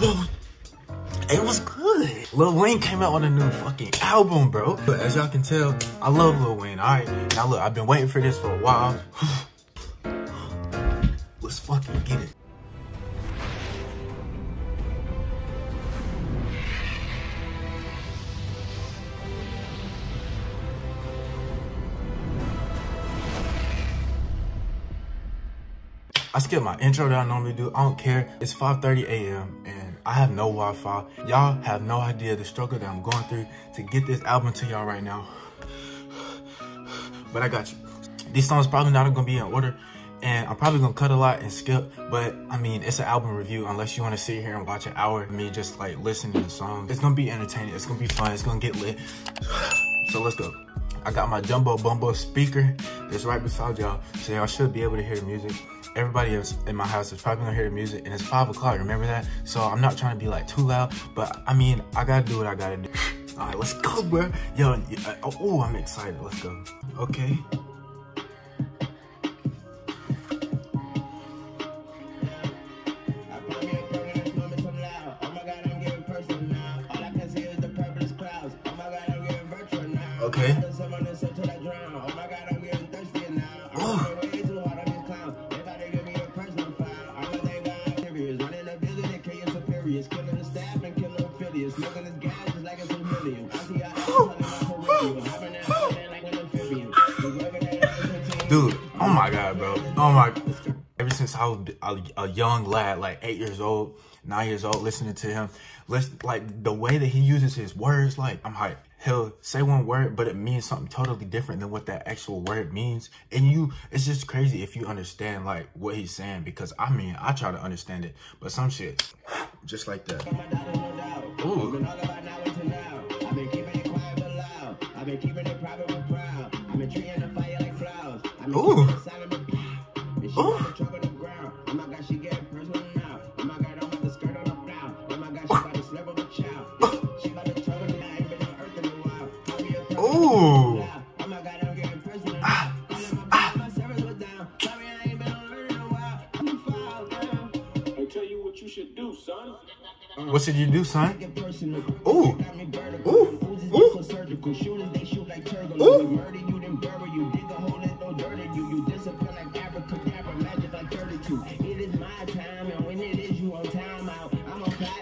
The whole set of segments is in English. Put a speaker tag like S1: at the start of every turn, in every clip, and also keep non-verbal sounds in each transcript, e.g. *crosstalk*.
S1: It was good. Lil Wayne came out on a new fucking album, bro. But as y'all can tell, I love Lil Wayne, all right? Now look, I've been waiting for this for a while. *sighs* Let's fucking get it. I skipped my intro that I normally do. I don't care. It's 5.30 a.m. and I have no Wi-Fi. Y'all have no idea the struggle that I'm going through to get this album to y'all right now. But I got you. These songs probably not gonna be in order and I'm probably gonna cut a lot and skip, but I mean, it's an album review unless you wanna sit here and watch an hour of me just like listening to the songs. It's gonna be entertaining, it's gonna be fun, it's gonna get lit. *sighs* So let's go. I got my Jumbo Bumbo speaker that's right beside y'all, so y'all should be able to hear the music. Everybody else in my house is probably gonna hear the music, and it's five o'clock, remember that? So I'm not trying to be like too loud, but I mean, I gotta do what I gotta do. *laughs* All right, let's go, bro. Yo, oh, oh, I'm excited, let's go. Okay. My god, bro. Oh my. Ever since I was a, a young lad, like eight years old, nine years old, listening to him, listen, like the way that he uses his words, like I'm hyped. He'll say one word, but it means something totally different than what that actual word means. And you, it's just crazy if you understand like what he's saying, because I mean, I try to understand it, but some shit, just like that. Ooh. Ooh. Ooh. Ooh. What should you do, son? Ooh. Ooh. Ooh. Ooh.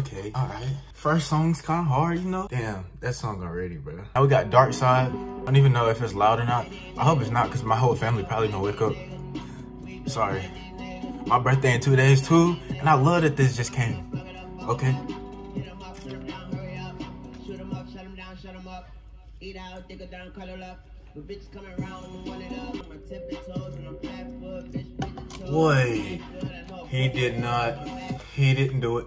S1: Okay, alright. First song's kind of hard, you know? Damn, that song already, bro. Now we got Dark Side. I don't even know if it's loud or not. I hope it's not, because my whole family probably gonna wake up. Sorry. My birthday in two days, too. And I love that this just came. Okay. Eat out, dig it down, cuddle up. Bitch coming around, one it up. My tippy toes and I'm flat foot, bitch. Boy, he did not. He didn't do it.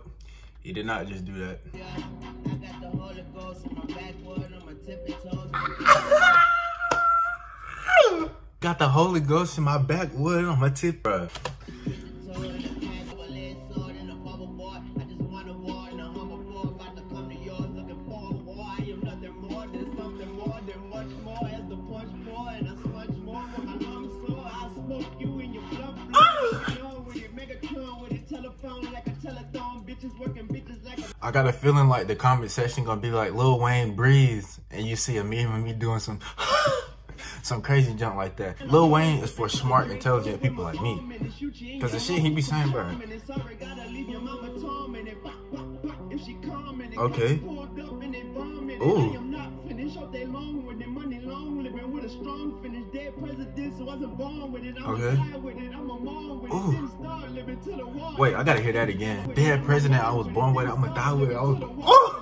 S1: He did not just do that. Got the Holy Ghost in my backwood on *laughs* my tip, bro. I got a feeling like the comment section gonna be like Lil Wayne breathes and you see a meme of me doing some *laughs* some crazy jump like that. Lil Wayne is for smart, intelligent people like me. Cause the shit he be saying, bro. Okay. Ooh. Okay. Ooh. Wait, I gotta hear that again. Dead president I was born with, it. I'ma die with it. I was oh!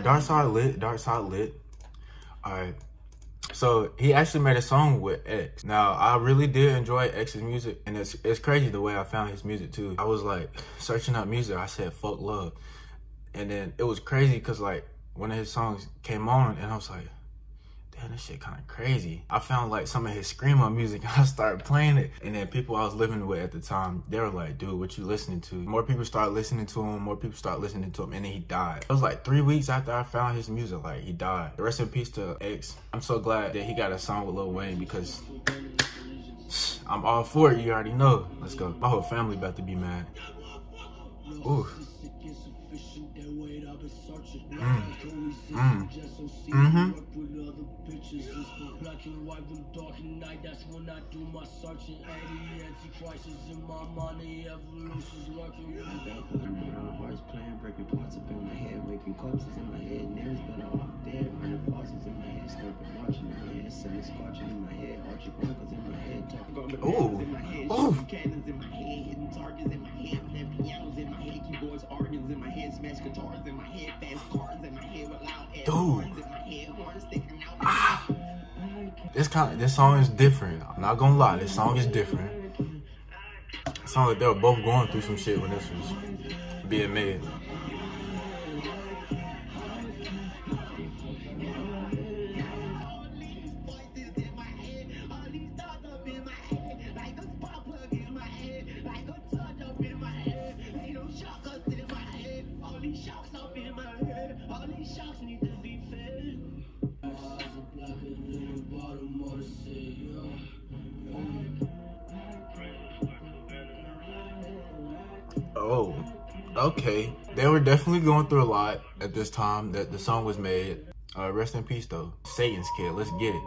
S1: Right, Dark Side lit. Dark Side lit. All right. So he actually made a song with X. Now I really did enjoy X's music, and it's it's crazy the way I found his music too. I was like searching up music. I said "fuck love," and then it was crazy because like one of his songs came on, and I was like, damn, this shit kind of crazy. I found like some of his screamo music and *laughs* I started playing it. And then people I was living with at the time, they were like, dude, what you listening to? More people started listening to him, more people started listening to him, and then he died. It was like three weeks after I found his music, like he died. Rest in peace to X. I'm so glad that he got a song with Lil Wayne because *sighs* I'm all for it, you already know. Let's go. My whole family about to be mad. Ooh. Mm. Mm. Mm-hmm. Black dark and my head, sun scorching in my head, arching bunkers in my head, the in my head, cannons in my head, hitting targets in my head, playing pianos in my head, keyboards, organs in my head, smash guitars in my head, fast cars in my head with loud ass Dude. Ah. This kind of, this song is different. I'm not gonna lie, this song is different. It sounds like they were both going through some shit when this was being made. Oh, okay. They were definitely going through a lot at this time that the song was made. Uh, rest in peace, though. Satan's kid. Let's get it.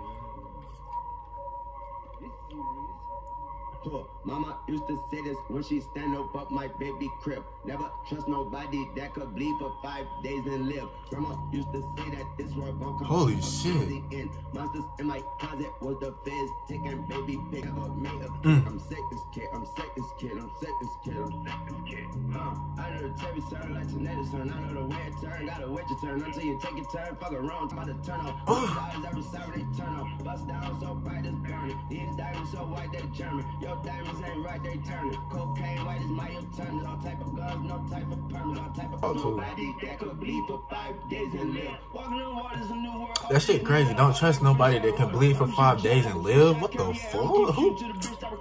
S1: Used to say this when she stand up up my baby crib. Never trust nobody that could bleed for five days and live. Grandma used to say that this world gon' come Holy shit. In. Monsters in my closet was the fizz taking baby pick up me. Mm. I'm Satan's kid, I'm Satan's kid, I'm Satan's kid, I'm Satan's kid. Uh, I know the TV turn like tornadoes turn. I know the way it turn, gotta wait your turn until you take your turn. Fuck around, about to turn up. Oh. every Saturday turn up. Bust down so bright it's burning. These diamonds so white they German. Yo diamonds ain't right, they turning. Cocaine white is my alternate. All type of guns, no type of permit. All type of nobody that could bleed for five days and live. Walking in waters a new world. That shit crazy. Don't trust nobody that can bleed for five days and live. What the fuck? Who?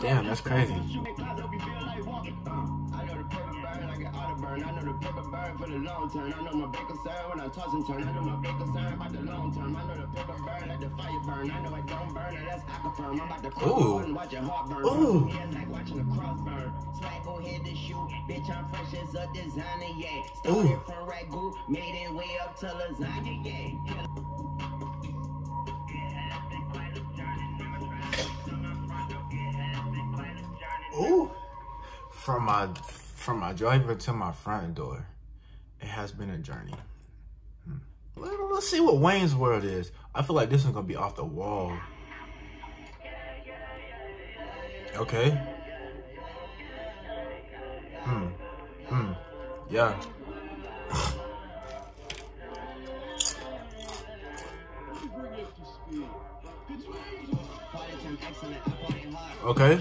S1: Damn, that's crazy. *laughs* burn. I know the paper burn for the long term. I know my big concern when I toss and turn. I know my big concern about the long term. I know the paper burn like the fire burn. I know it don't burn, and that's aquafirm. I'm about to cross and watch your heart burn. Ooh. Yeah, like watching the cross burn. Swag go ahead to shoot. Bitch, I'm fresh as a designer, yeah. Started Ooh. from ragu, made it way up to lasagna, yeah. Ooh, from my from my driveway to my front door, it has been a journey. Hmm. Let's see what Wayne's World is. I feel like this is gonna be off the wall. Okay. Hmm. Hmm. Yeah. *laughs* okay.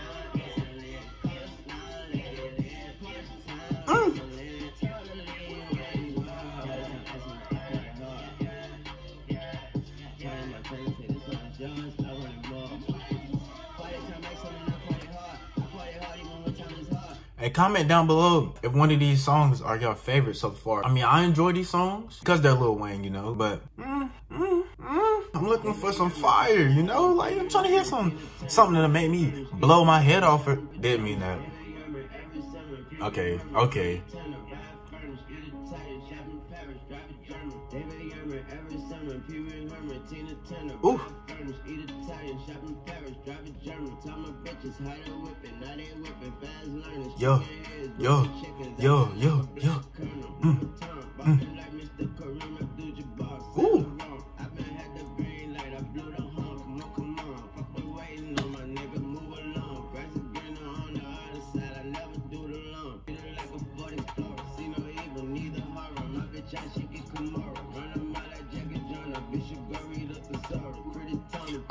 S1: Hey, comment down below if one of these songs are your favorite so far. I mean, I enjoy these songs because they're Lil Wayne, you know, but mm, mm, mm, I'm looking for some fire, you know? Like, I'm trying to hear some, something that'll make me blow my head off. Or, didn't mean that. Okay, okay. Ooh. Yo, yo, yo, yo, yo. Mm. Mm.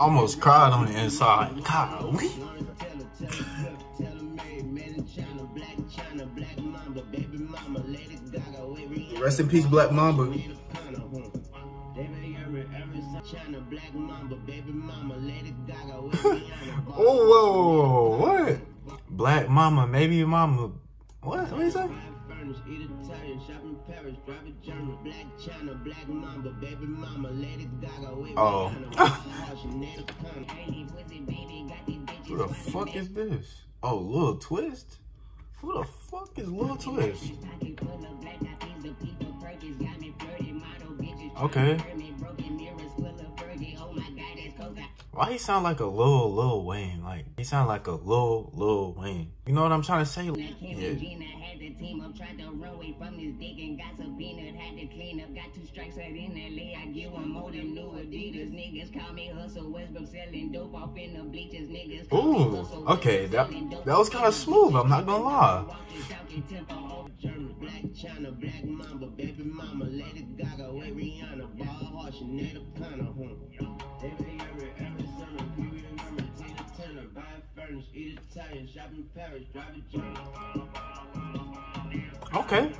S1: Almost cried on the inside. Golly. Rest in peace, Black Mamba. *laughs* oh, whoa, what? Black Mama, maybe Mama. What? What is that? Eat Italian, shop in Paris, drive a German, Blac Chyna, black mamba, baby mama, Lady Gaga, wait, oh. *laughs* Who the fuck is this? Oh, Lil Twist? Who the fuck is Lil Twist? Okay. Why he sound like a Lil Lil Wayne? Like he sound like a Lil Lil Wayne. You know what I'm trying to say? Yeah. Team up, tried to run away from this dick and got subpoenaed, had to clean up, got two strikes out in LA, I get one more than new Adidas, niggas call me Hustle Westbrook selling dope off in the bleachers, niggas Ooh, okay, that, that was kind of smooth, I'm not gonna lie. Eat Italian, shop in Paris, drive a. Okay.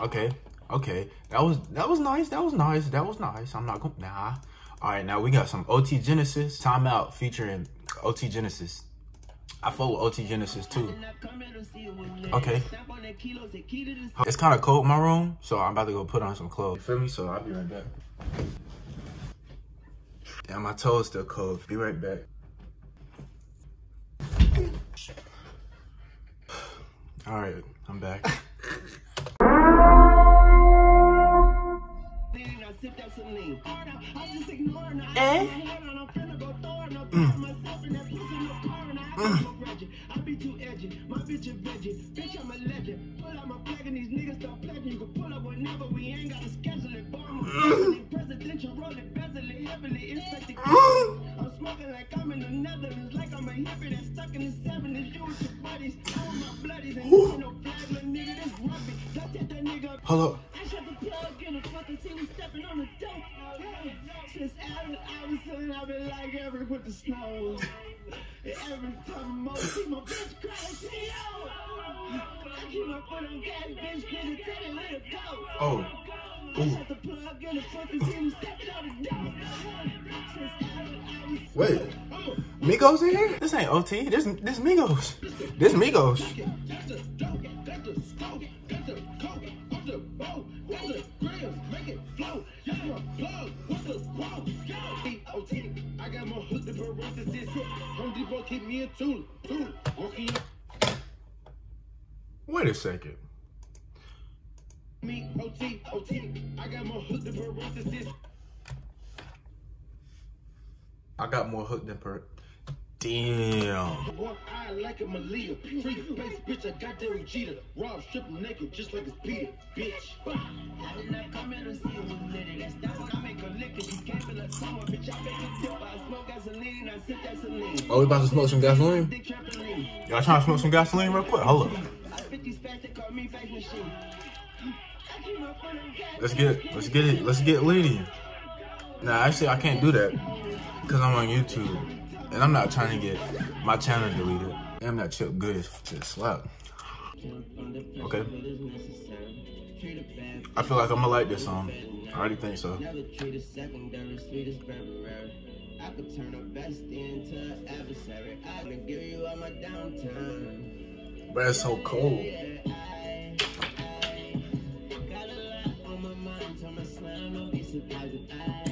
S1: Okay. Okay. That was that was nice. That was nice. That was nice. I'm not going nah. All right, now we got some OT Genasis. timeout featuring OT Genasis. I fuck with OT Genasis too. Okay. It's kind of cold in my room, so I'm about to go put on some clothes. You feel me? So I'll be right back. Damn, my toes still cold. Be right back. All right, I'm back. *laughs* Eh? Wait, Migos in here? This ain't OT. This this Migos. This Migos. Wait a second. Me, OT, OT. I got more hook than I got more hook than per. Damn. Boy, I like a Malia. Free face, bitch, I got Derek Jeter. Raw, strip naked, just like it's Peter, bitch. I did not come here to see who's litty. That's that's when I make a lick. If you can't feel a summer, bitch, I make a dip. I smoke gasoline, I sip gasoline. Oh, we about to smoke some gasoline? Y'all trying to smoke some gasoline real quick? Hold up. Let's get it. let's get it let's get Lady. Nah, actually I can't do that because I'm on YouTube and I'm not trying to get my channel deleted. Damn, that chip good to slap. Okay. I feel like I'm gonna like this song. I already think so. I could turn a bestie into adversary. I can give you all my downtime. But it's so cold. That's facts though, man.
S2: try, bro.
S1: Is it love? Is it loss? Is it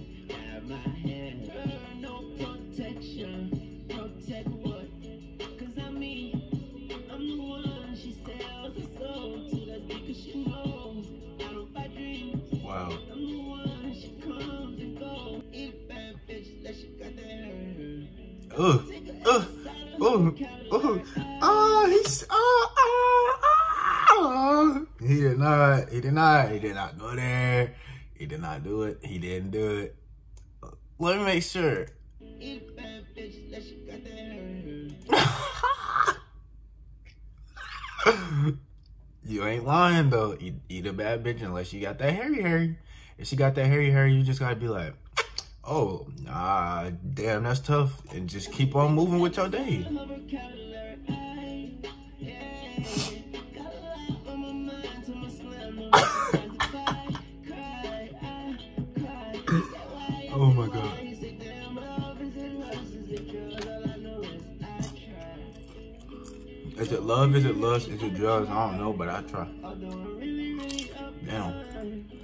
S1: Uh, uh, uh, that.
S2: Ugh. Ugh. Ooh. Ooh. Oh, he's. Oh, oh, oh. He did not. He did not. He did not go there. He did not do it. He didn't do it. Let me make sure. *laughs* You ain't lying though. Eat, eat a bad bitch unless you got that hairy hairy. If she got that hairy hairy, you just gotta be like, oh, nah, damn, that's tough. And just keep on moving with your day. *coughs* oh my god. Is it love? Is it lust? Is it drugs? I don't know, but I try. Damn.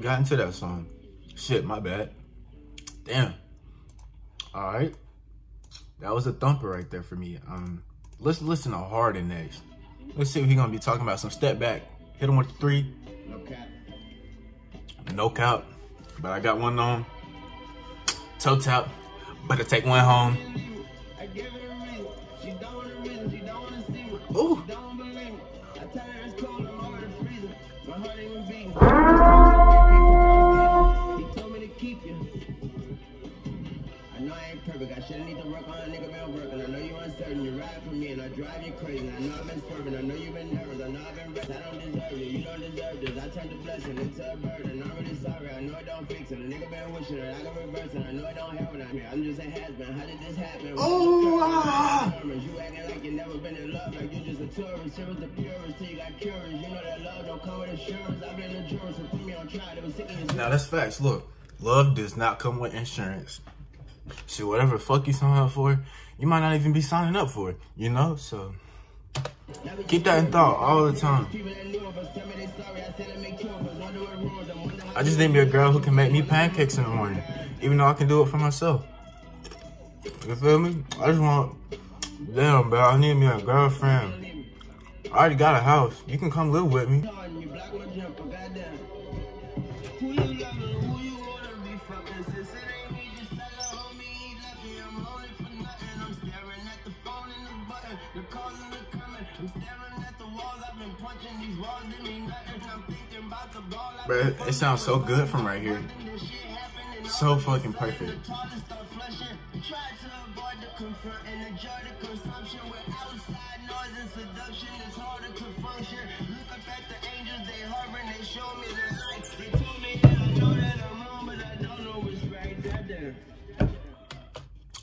S2: Really got into that song. Shit, my bad. Damn. All right. That was a thumper right there for me. Um, let's listen to Harden next. Let's see what he gonna be talking about. Some step back. Hit him with the three.
S1: No cap.
S2: No count. But I got one on. Toe tap. Better take one home.
S1: I perfect. I shouldn't need to work on a nigga been working. I know you uncertain. You ride for me and I drive you crazy. I know I've been swerving. I know you've been nervous. I know I've been rest. I don't deserve you. You don't deserve this. I turned a blessing into a burden. I'm really sorry. I know it don't fix it. A nigga been wishing it. I can reverse it. I know it don't help it. I mean, I'm just a has-been. How did this happen?
S2: Oh, ah.
S1: You acting like you never been in love, like you just a tourist. Here was the purest, till you got curious. You know that love don't come with insurance. I've been a juror, so put me on trial. It was sick
S2: Now that's facts. Look, love does not come with insurance. Shit, whatever fuck you sign up for, you might not even be signing up for it. You know, so keep that in thought all the time. I just need me a girl who can make me pancakes in the morning, even though I can do it for myself. You feel me? I just want, damn, bro, I need me a girlfriend. I already got a house. You can come live with me.
S1: That I'm wrong, but I don't know what's right there. there.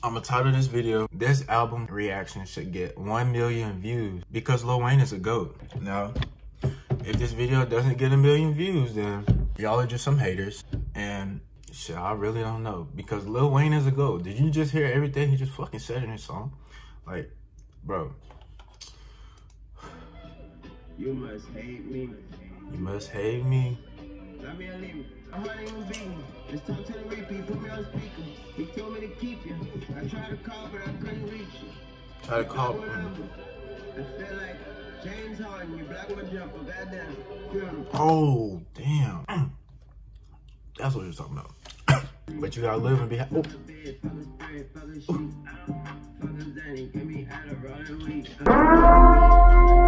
S2: I'm gonna title this video, this album reaction should get 1 million views because Lil Wayne is a GOAT. Now, if this video doesn't get a million views, then y'all are just some haters. And shit, I really don't know because Lil Wayne is a GOAT. Did you just hear everything he just fucking said in his song? Like, bro,
S1: You must hate me.
S2: you must hate me.
S1: Love me or leave me. My heart ain't gonna beat me. Just talk to the repeat, put me on speaker. He told me to keep you. I tried to call, but I couldn't reach you.
S2: Try to call.
S1: I feel like James Harden, you block my jumper, goddamn.
S2: Oh, damn. *clears throat* That's what you're talking about. *clears throat* but you gotta live and be happy. Oh. *laughs*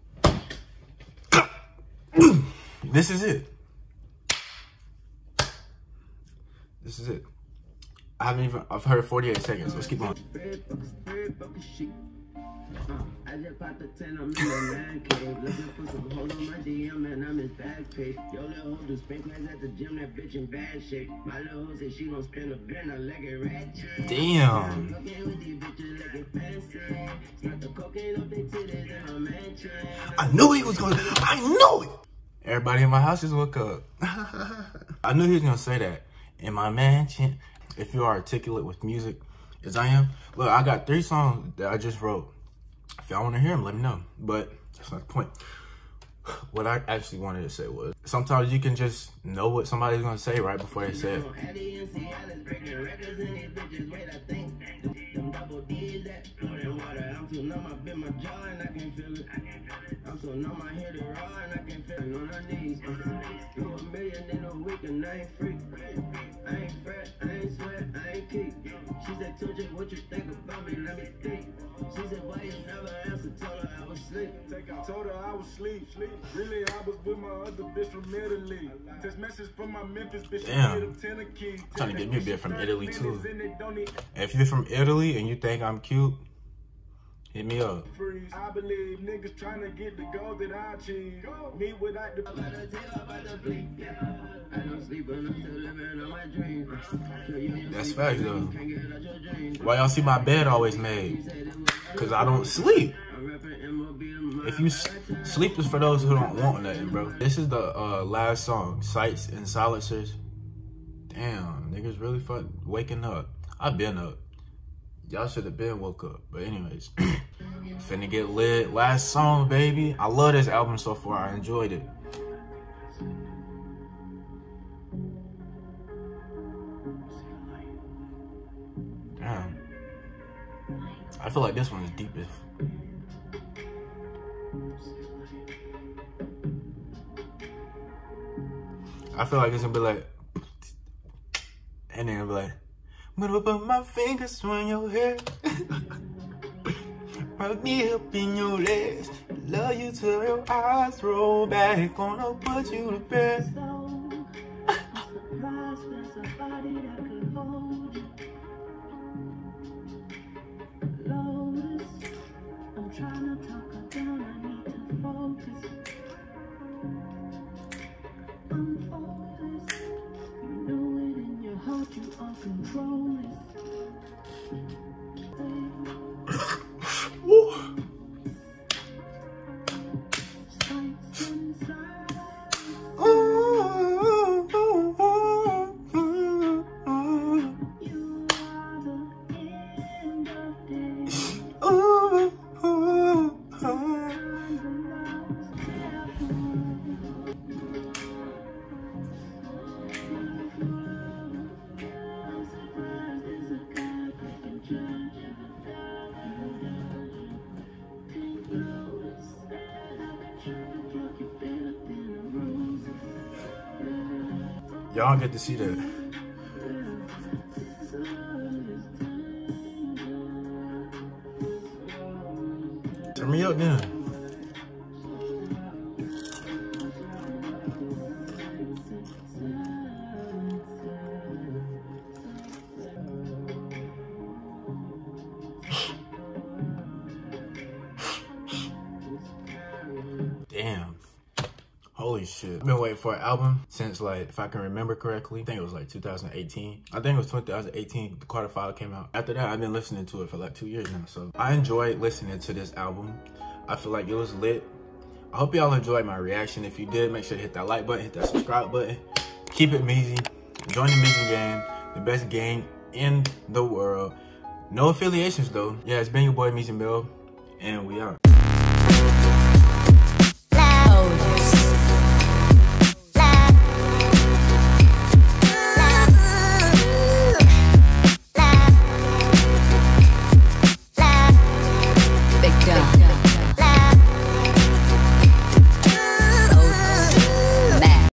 S2: *coughs* this is it. This is it. I haven't even, I've heard 48 seconds. Let's keep on.
S1: I just popped the 10, I'm in the man cave. Looking for some hold on my DM, man, I'm his back page. Yo, little hoe do spin class at the gym, that bitch in bad shape. My little hoe said she gon' spend a bin, I like it ratchet.
S2: Damn.
S1: Looking with these bitches like it fancy. Start the cocaine up their titties in my mansion.
S2: I knew he was going to, I knew it. Everybody in my house just woke up. *laughs* I knew he was going to say that. In my mansion, if you are articulate with music, as I am, look, I got three songs that I just wrote. Y'all want to hear them, let me know. But that's not the point. *sighs* What I actually wanted to say was, sometimes you can just know what somebody's going to say right before they say it.
S1: Eddie and Seattle's breaking records and these bitches wait, I think. Them double D's that more water. I'm too numb, I bit my jaw and I can feel it. I'm so numb, I hear the raw and I can feel it on her knees. Do a million in a week and I ain't free. I ain't fret, I ain't sweat, I ain't keep. She said, Tunechi, what you think about me? Let me think. She said, why you never answer? Told her I was asleep.
S3: I told her I was sleep. sleep. Really, I was with my other bitch from Italy. Text message from my Memphis bitch.
S2: Damn.
S3: She made
S2: trying to get me a bit from Italy, too.
S3: And they don't need
S2: If you're from Italy and you think I'm cute, hit me up.
S3: freeze. I believe niggas trying to get the goal that I achieve. Me without the.
S1: About to tell about the fleet. I don't sleep, but I'm still living on my dreams. So you ain't
S2: That's
S1: sleep,
S2: facts,
S1: you
S2: though.
S1: Can't get out your dreams.
S2: Why y'all see my bed always made?
S1: Said it was
S2: Because I don't sleep.
S1: I'm rapping MOB the mob.
S2: If you s- sleep is for those who don't want nothing, bro. This is the uh, last song, Sights and Silencers. Damn, niggas really fuck waking up. I've been up. Y'all should have been woke up. But anyways, *clears throat* finna get lit. Last song, baby. I love this album so far. I enjoyed it. Damn. I feel like this one is deepest. I feel like it's gonna be like, and then be like, I'm gonna put my fingers on your hair, *laughs* rub me up in your legs, love you till your eyes roll back, gonna put you to bed. Y'all get to see that. Turn me up then. Holy shit. I've been waiting for an album since like, if I can remember correctly, I think it was like 2018. I think it was 2018, the Carter V came out. After that, I've been listening to it for like two years now. So I enjoyed listening to this album. I feel like it was lit. I hope y'all enjoyed my reaction. If you did, make sure to hit that like button, hit that subscribe button. Keep it meezy. Join the Meezy Gang, the best gang in the world. No affiliations though. Yeah, it's been your boy Meezy Mil, and we out.